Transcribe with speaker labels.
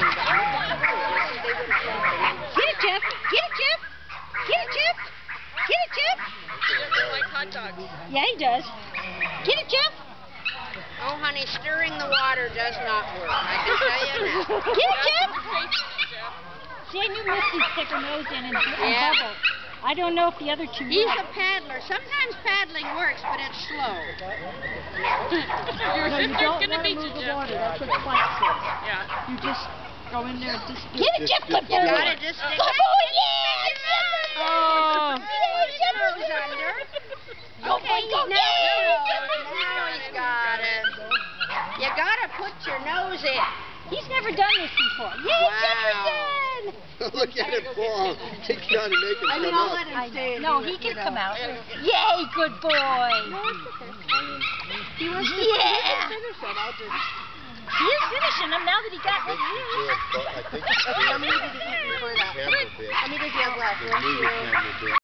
Speaker 1: guy.
Speaker 2: Get it, Jeff. Get it, Jeff. Get it, Jeff. Get it, Jeff.
Speaker 3: He doesn't like hot dogs.
Speaker 2: Yeah, he does. Get it, Jeff.
Speaker 1: Oh, honey, stirring the water does not work. I can tell you now.
Speaker 2: Get it, Jeff. See, I knew Misty'd stick her nose in and, and
Speaker 1: Yeah.
Speaker 2: bubble. I don't know if the other two
Speaker 1: He's
Speaker 2: will.
Speaker 1: a paddler. Sometimes paddling works, but it's slow.
Speaker 3: Your
Speaker 4: No, you
Speaker 3: sister's gonna beat you, Jeff.
Speaker 4: water. That's what Spike says.
Speaker 3: Yeah.
Speaker 4: You just go in there and just
Speaker 2: Get it, oh, Jeff. Good boy. Oh.
Speaker 1: You gotta just stick
Speaker 2: Good boy. Yeah, Jeff.
Speaker 4: Oh.
Speaker 1: Put your nose under. Okay,
Speaker 2: boy, go.
Speaker 1: now, now he's got it. You gotta put your nose in.
Speaker 2: He's never done this before. Yay,
Speaker 1: Wow.
Speaker 2: Jefferson!
Speaker 5: Look at him fall. He's trying to make him
Speaker 4: I mean,
Speaker 5: come
Speaker 4: I'll
Speaker 5: up.
Speaker 4: let him
Speaker 2: I,
Speaker 4: stay. and
Speaker 2: no, he
Speaker 4: it,
Speaker 2: can come out. Yay, good boy.
Speaker 4: He wants to
Speaker 2: Yeah.
Speaker 4: finish it. I'll just.
Speaker 2: He is finishing them now that he got
Speaker 5: I
Speaker 2: what
Speaker 5: think
Speaker 2: he
Speaker 5: he
Speaker 2: is.
Speaker 5: did, but I think he
Speaker 4: How many
Speaker 5: did
Speaker 4: did he eat before that?
Speaker 5: the camera bit.
Speaker 4: How many did you have left? One, two.
Speaker 5: camera bit.